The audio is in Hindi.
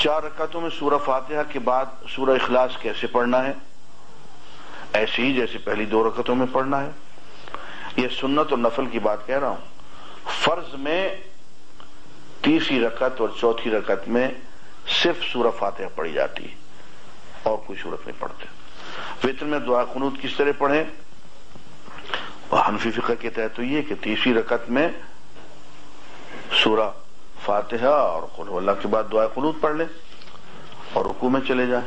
चार रकातों में सूरह फातिहा के बाद सूरह इखलास कैसे पढ़ना है? ऐसे ही जैसे पहली दो रकतों में पढ़ना है। यह सुन्नत और नफल की बात कह रहा हूँ। फ़र्ज़ में तीसरी रकत और चौथी रकत में सिर्फ़ सूरह फातिहा पढ़ी जाती है और कोई सूरत नहीं पढ़ते। वित्र में दुआ खनूद किस तरह पढ़े? हनफी फ़िक्र के तहत तो ये कि तीसरी रकत में सूरह फातिहा और खुल्ला के बाद दुआ खनूद पढ़ ले और रुकू में चले जाए।